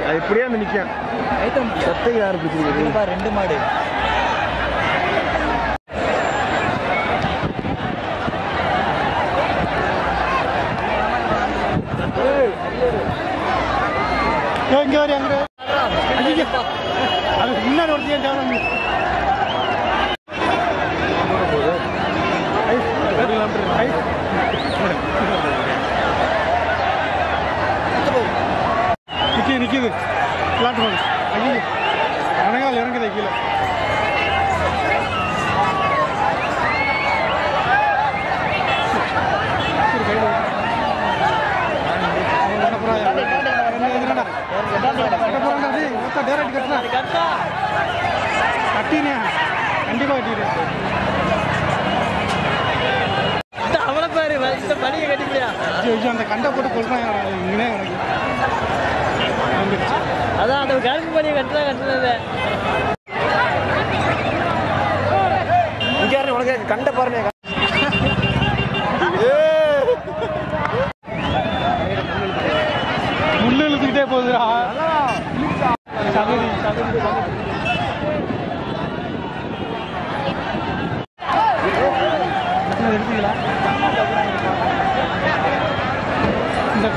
அது இப்படியே வந்து சத்தை யார் பிடிச்சிருக்கு ரெண்டு மாடு. எங்க வரையா அது முன்னாடி ஒருத்தையும் தேவை கட்டிடுறேன் பாரு படியை கட்டிக்கலையா அதான் அந்த கருப்பு படியை கட்டுறா கட்டுறது இங்கே பாருங்க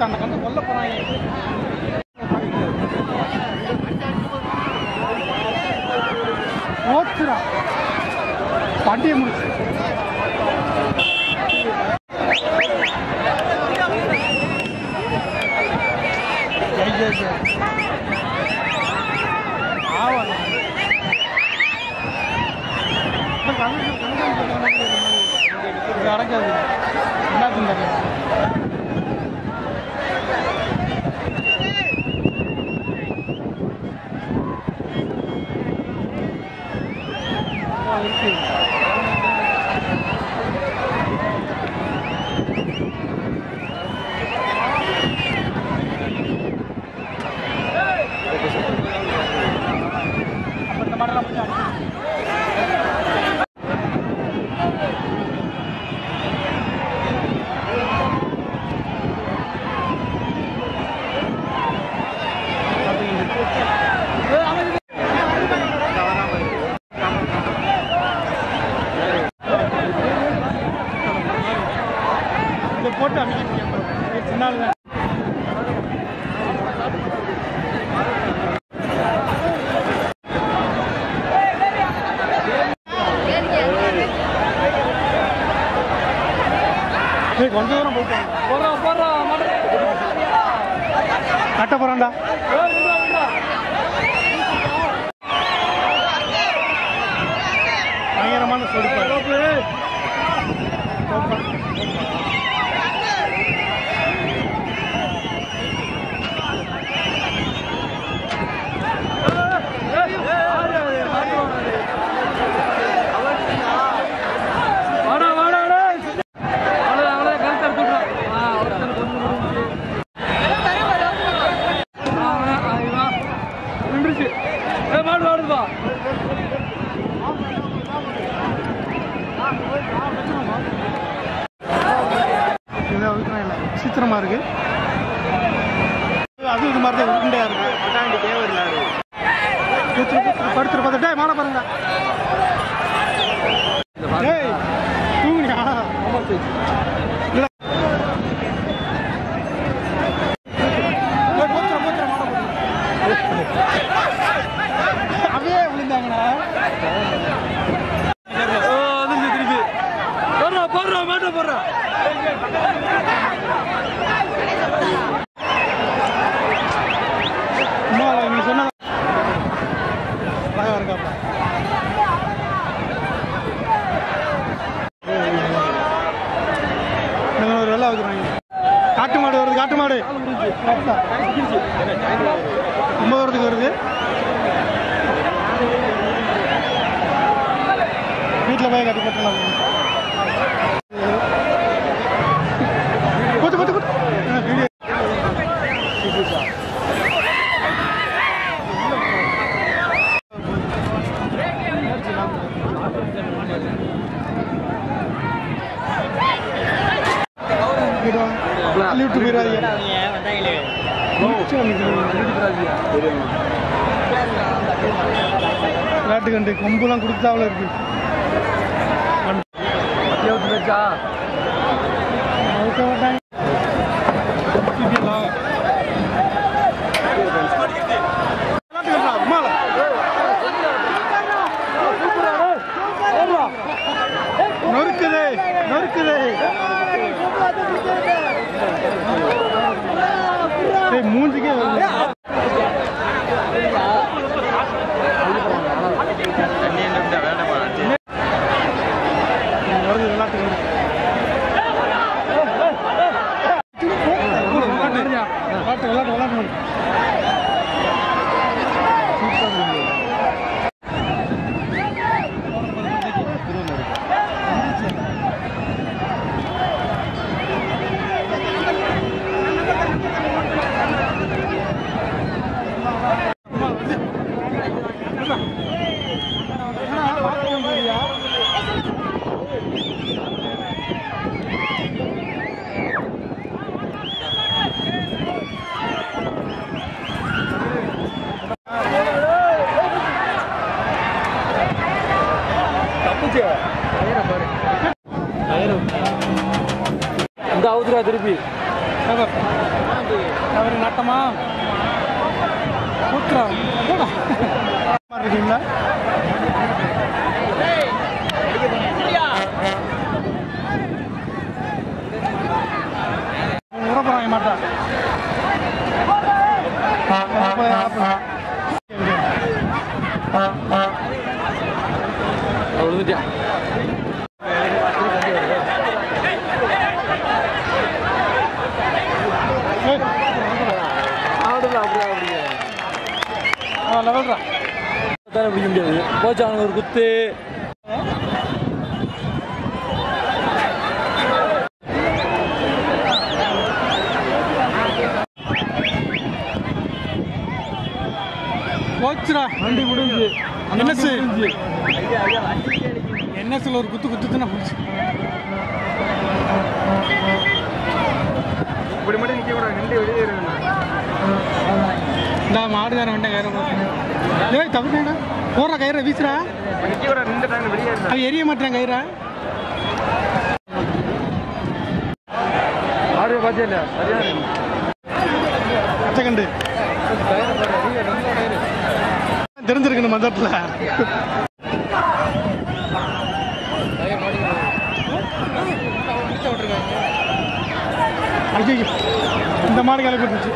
தன்னை கண்டு கொல்ல போகிறாங்க நோத்துறா பண்டிகை முடிச்சு. சொல்லிப்பாரு வீட்டில் போய் கட்டி போட்டு நம்ம கொத்து கொத்து. கொத்து வீடியோ கொம்புலாம் கொடுத்தாவில் இருக்கு. Deus do já. நொறுக்குதே நொறுக்குதே ওলাট ওলাট போயிடுவா திருப்பி? அவர் நட்டமா? இருக்கீங்களா உறப்புறாங்க மாட்டான் விழுந்துட்டியா வேற லெவல்ரா தானே பிடிக்க முடியாது. போச்சு அவனுக்கு ஒரு குத்து. போச்சுடா வண்டி முடிஞ்சு. என்எஸ் என்எஸ்ல ஒரு குத்து குத்துச்சுன்னா போச்சு. இப்படி மட்டும் நிக்க கூடாது நின்று வெளியே இந்த மாடுதான வண்டி கயிறு ஏய் தவிர்க்கா போடுற கயிறை வீசுறா. அவன் எரிய மாட்டேன் கயிறா. செகண்டு. தெரிஞ்சிருக்கணும் ஐயோ இந்த மாடு கிளப்பிட்டுச்சு